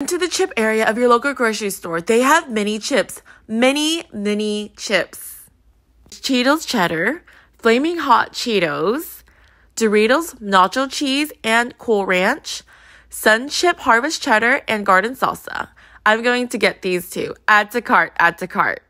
Into the chip area of your local grocery store. They have many chips. Many, many chips. Cheetos cheddar, flaming hot Cheetos, Doritos nacho cheese and cool ranch, Sun Chip harvest cheddar and garden salsa. I'm going to get these two. Add to cart, add to cart.